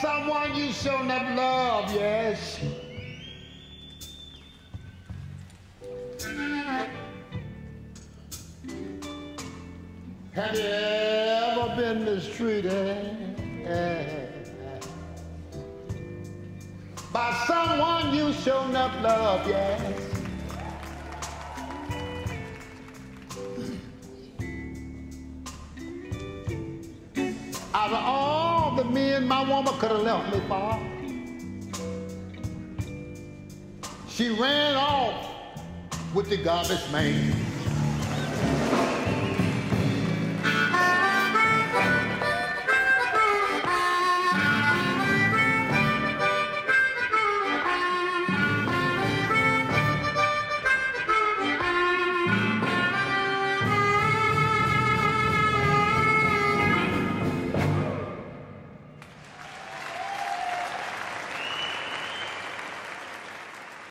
someone you shown up love, yes. Have you ever been mistreated by someone you shown up love, yes? Out of all the men my woman could have left me for, she ran off with the garbage man.